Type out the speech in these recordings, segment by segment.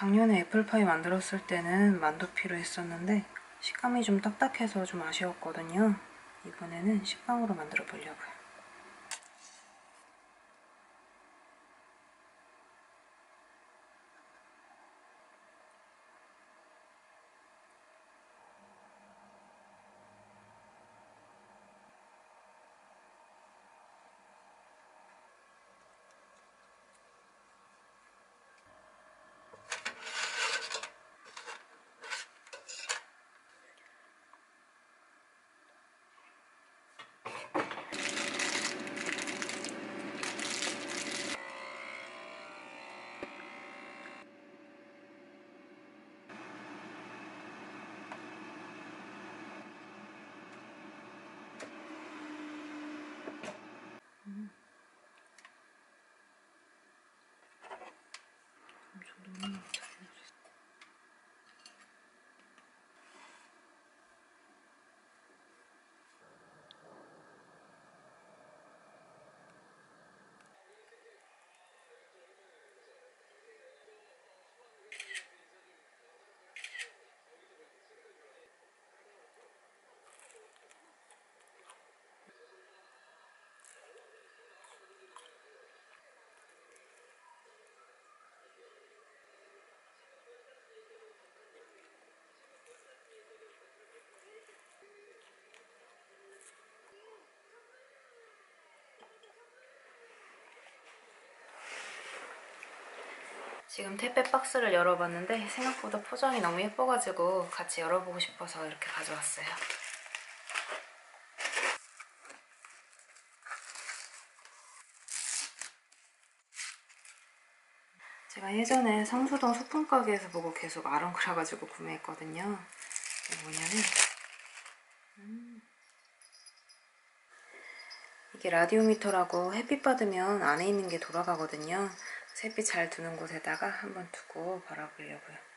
작년에 애플파이 만들었을 때는 만두피로 했었는데 식감이 좀 딱딱해서 좀 아쉬웠거든요. 이번에는 식빵으로 만들어 보려고요. 좀 너무 지금 택배 박스를 열어봤는데 생각보다 포장이 너무 예뻐가지고 같이 열어보고 싶어서 이렇게 가져왔어요. 제가 예전에 성수동 소품가게에서 보고 계속 아랑그려가지고 구매했거든요. 이게 뭐냐면 음. 이게 라디오미터라고 햇빛 받으면 안에 있는 게 돌아가거든요. 햇빛 잘 드는 곳에다가 한번 두고 바라보려고요.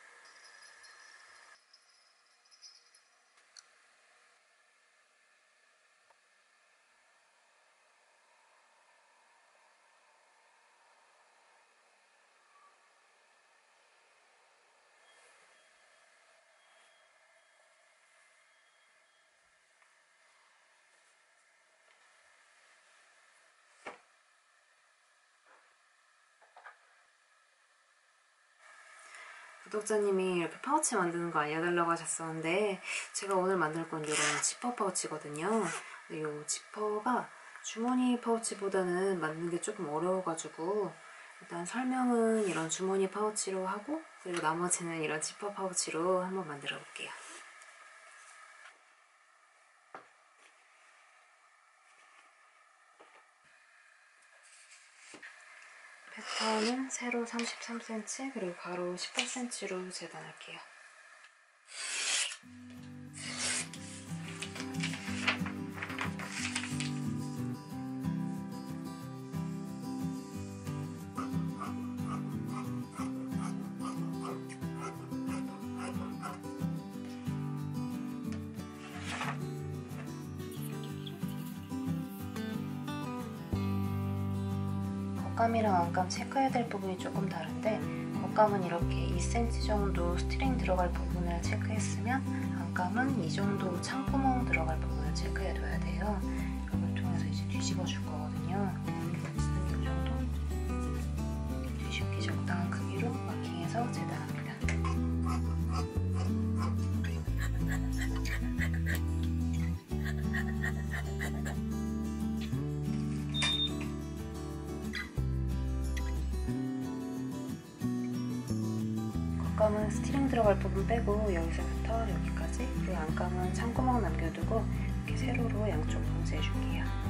구독자님이 이렇게 파우치 만드는 거 알려달라고 하셨었는데 제가 오늘 만들 건 이런 지퍼 파우치거든요. 이 지퍼가 주머니 파우치보다는 만드는 게 조금 어려워가지고 일단 설명은 이런 주머니 파우치로 하고 그리고 나머지는 이런 지퍼 파우치로 한번 만들어 볼게요. 패턴은 세로 33cm 그리고 가로 18cm로 재단할게요. 겉감이랑 안감 체크해야 될 부분이 조금 다른데 겉감은 이렇게 2cm 정도 string 들어갈 부분을 체크했으면 안감은 이 정도 창구멍 들어갈 부분을 체크해둬야 돼요. 이걸 통해서 이제 뒤집어 줄 거거든요. 겉감은 스티링 들어갈 부분 빼고 여기서부터 여기까지 그리고 안감은 창구멍 남겨두고 이렇게 세로로 양쪽 봉쇄해 줄게요.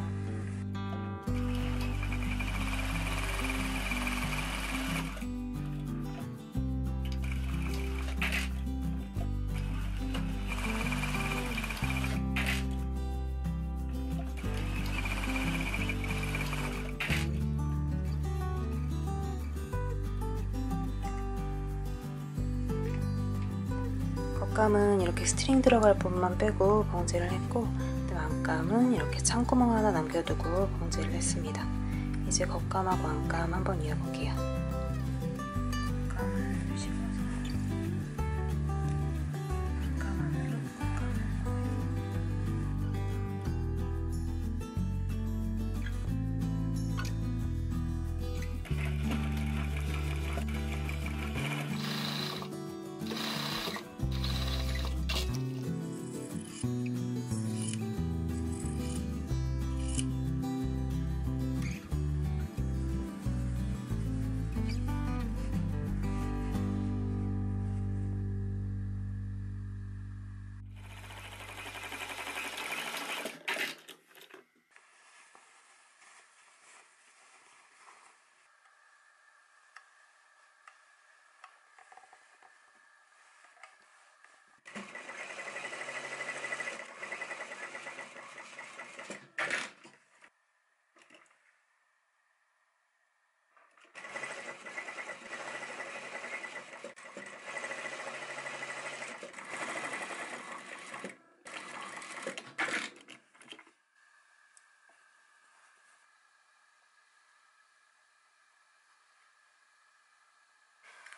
겉감은 이렇게 string 들어갈 부분만 빼고 봉제를 했고 안감은 이렇게 창구멍 하나 남겨두고 봉제를 했습니다. 이제 겉감하고 안감 한번 이어볼게요.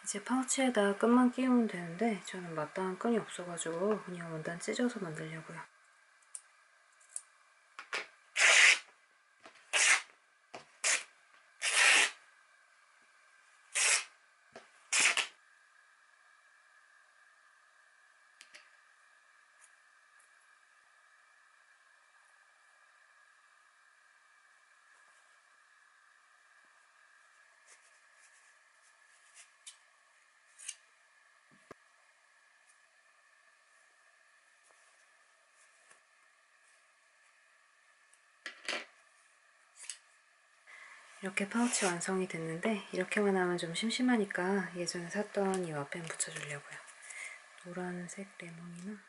이제 파우치에다 끈만 끼우면 되는데 저는 마땅한 끈이 없어가지고 그냥 원단 찢어서 만들려고요. 이렇게 파우치 완성이 됐는데 이렇게만 하면 좀 심심하니까 예전에 샀던 이 와펜 붙여주려고요. 노란색 레몬이나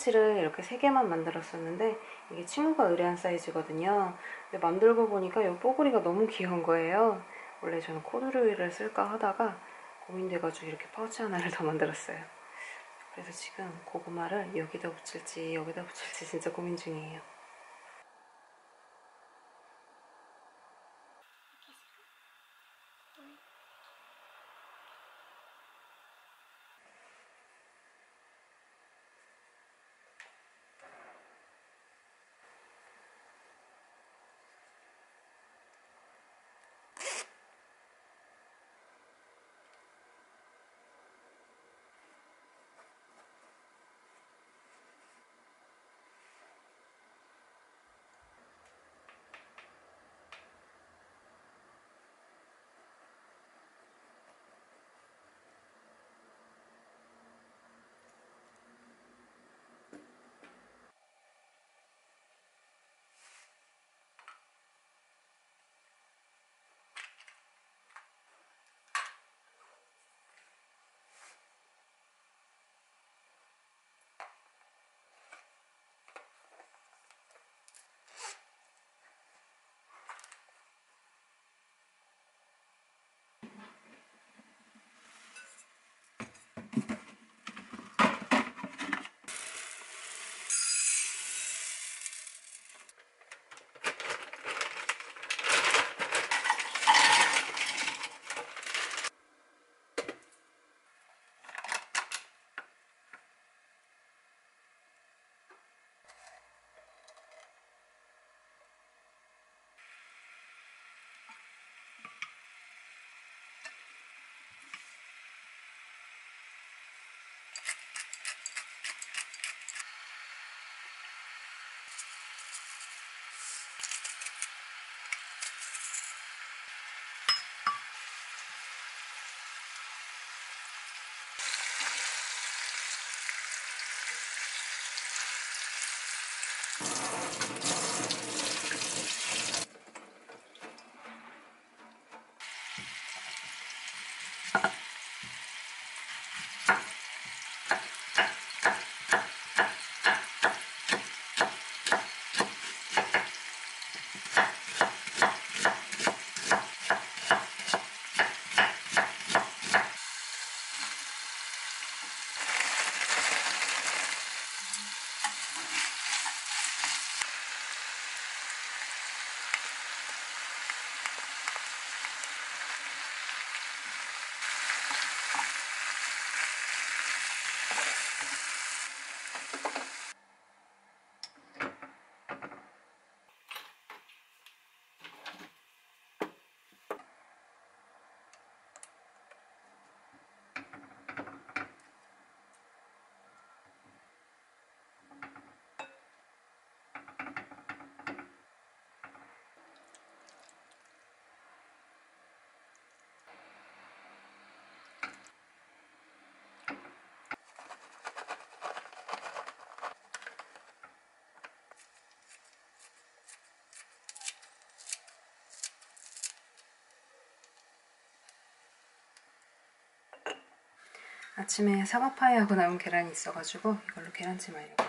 파우치를 이렇게 3개만 만들었었는데 이게 친구가 의뢰한 사이즈거든요. 근데 만들고 보니까 이 뽀글이가 너무 귀여운 거예요. 원래 저는 코드류를 쓸까 하다가 고민돼가지고 이렇게 파우치 하나를 더 만들었어요. 그래서 지금 고구마를 여기다 붙일지 여기다 붙일지 진짜 고민 중이에요. 아침에 사과파이 하고 남은 계란이 있어가지고 이걸로 계란찜 하려고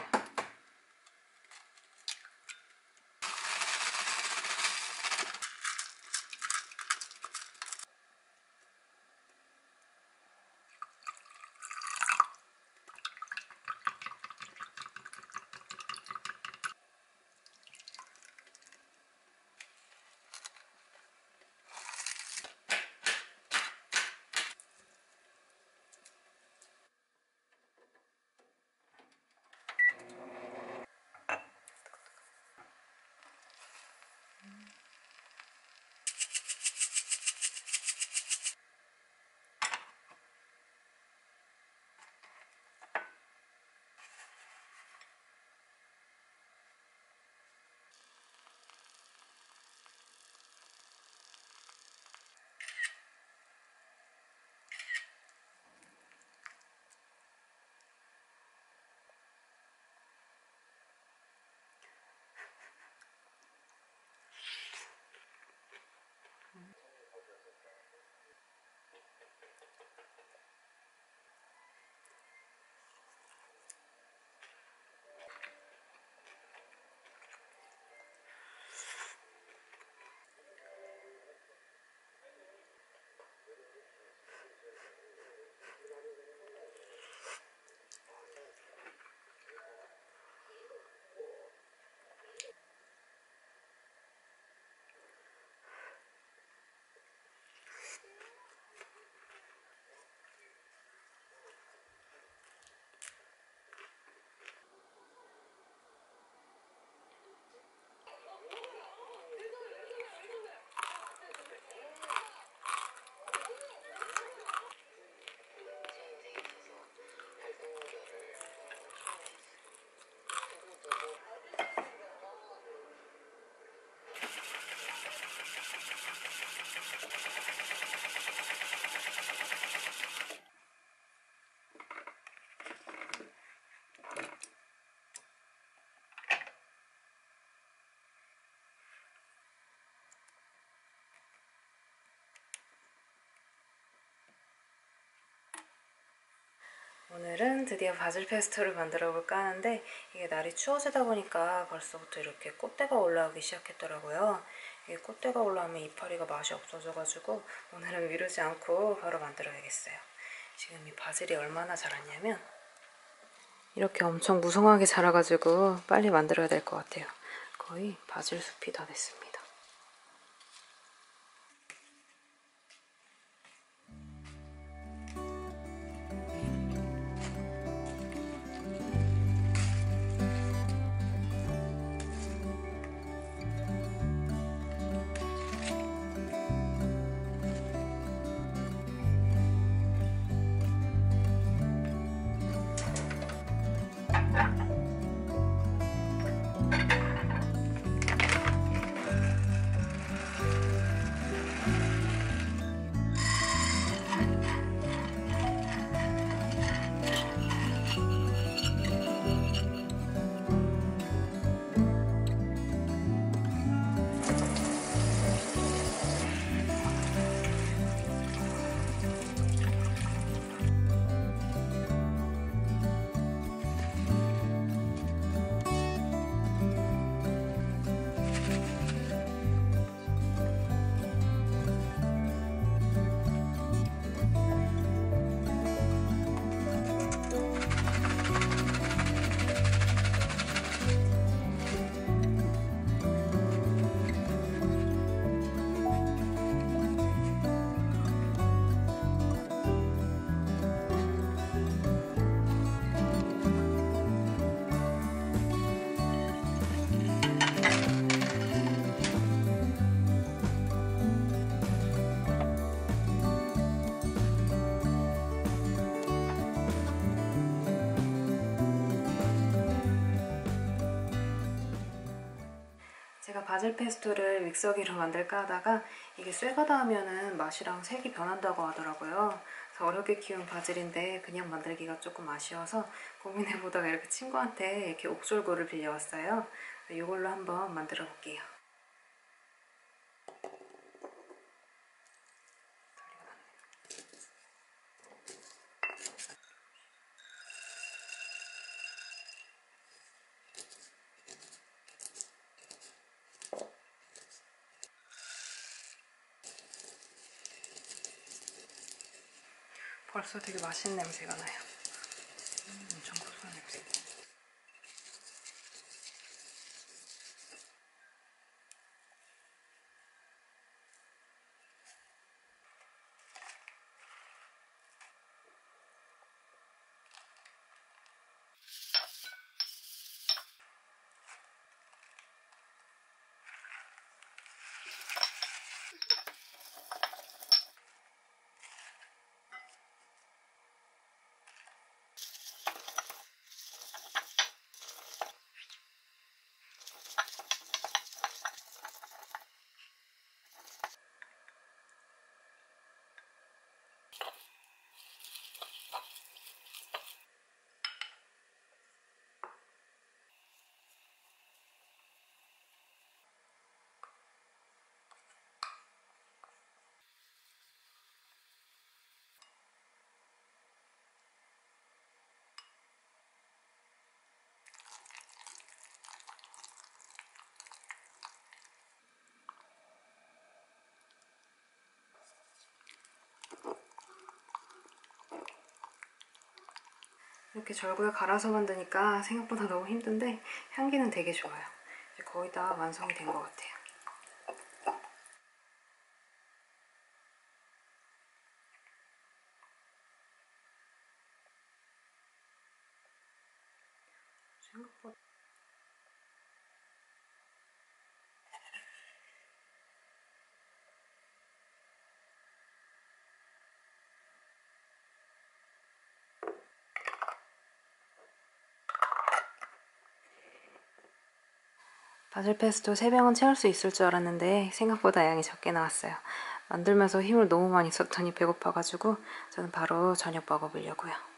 오늘은 드디어 바질 페스토를 만들어 볼까 하는데 이게 날이 추워지다 보니까 벌써부터 이렇게 꽃대가 올라오기 시작했더라고요. 이 꽃대가 올라오면 이파리가 맛이 없어져가지고 오늘은 미루지 않고 바로 만들어야겠어요. 지금 이 바질이 얼마나 자랐냐면 이렇게 엄청 무성하게 자라가지고 빨리 만들어야 될 것 같아요. 거의 바질 숲이 다 됐습니다. 바질 페스토를 믹서기로 만들까 하다가 이게 쇠가 닿으면 맛이랑 색이 변한다고 하더라고요. 그래서 어렵게 키운 바질인데 그냥 만들기가 조금 아쉬워서 고민해보다가 이렇게 친구한테 이렇게 옥졸고를 빌려왔어요. 이걸로 한번 만들어 볼게요. 벌써 되게 맛있는 냄새가 나요. 음, 엄청 고소한 냄새. 이렇게 절구에 갈아서 만드니까 생각보다 너무 힘든데 향기는 되게 좋아요. 거의 다 완성이 된 것 같아요. 바질 페스토 3병은 채울 수 있을 줄 알았는데 생각보다 양이 적게 나왔어요. 만들면서 힘을 너무 많이 썼더니 배고파가지고 저는 바로 저녁 먹어보려고요.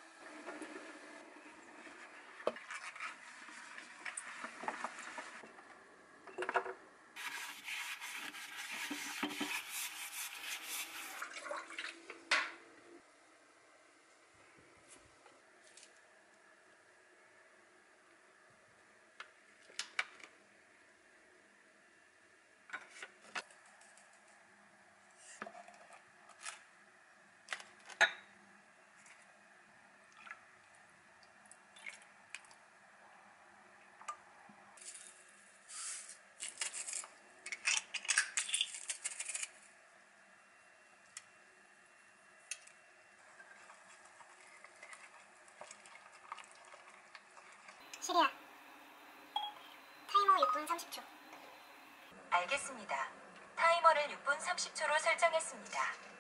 시리아 타이머 6분 30초 알겠습니다. 타이머를 6분 30초로 설정했습니다.